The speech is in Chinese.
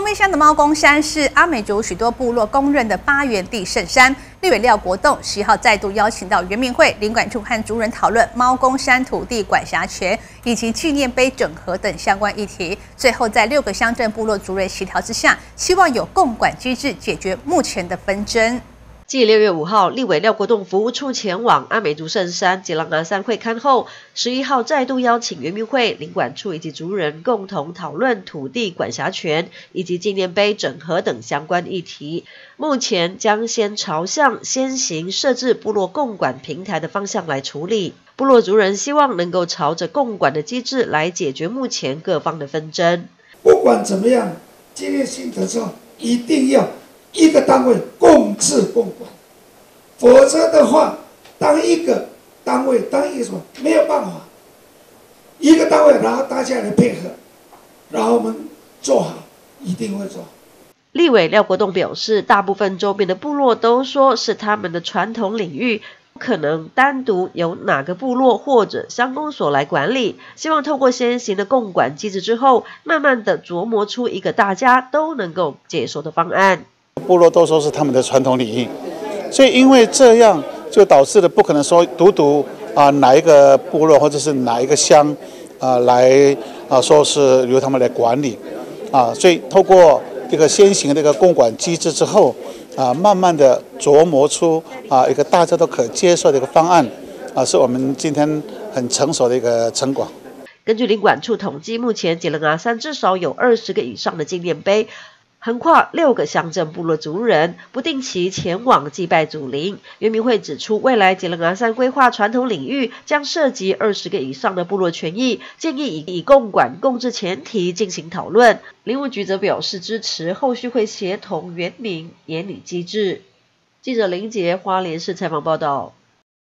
后面乡的猫公山是阿美族许多部落公认的八元地圣山。立委廖国栋十一号再度邀请到原民会领管处和族人讨论猫公山土地管辖权以及纪念碑整合等相关议题。最后在六个乡镇部落族人协调之下，希望有共管机制解决目前的纷争。继六月五号，立委廖国栋服务处前往阿美族圣山吉朗阿山会勘后，十一号再度邀请原民会领管处以及族人共同讨论土地管辖权以及纪念碑整合等相关议题。目前将先朝向先行设置部落共管平台的方向来处理。部落族人希望能够朝着共管的机制来解决目前各方的纷争。不管怎么样，纪念性的时候一定要。一个单位共治共管，否则的话，当一个单位当一个什么没有办法，一个单位然后大家来配合，然后我们做好，一定会做。立委廖国栋表示，大部分周边的部落都说是他们的传统领域。可能单独由哪个部落或者乡公所来管理，希望透过先行的共管机制之后，慢慢的琢磨出一个大家都能够接受的方案。部落都说是他们的传统领域，所以因为这样就导致了不可能说独独啊哪一个部落或者是哪一个乡啊来啊说是由他们来管理啊，所以透过这个先行的一个共管机制之后啊，慢慢的琢磨出啊一个大家都可接受的一个方案啊，是我们今天很成熟的一个成果。根据领管处统计，目前吉隆阿山至少有二十个以上的纪念碑。横跨六个乡镇部落族人不定期前往祭拜祖灵。原民会指出，未来吉隆阿山规划传统领域将涉及二十个以上的部落权益，建议以以共管共治前提进行讨论。林务局则表示支持，后续会协同原民研拟机制。记者林杰花莲市采访报道。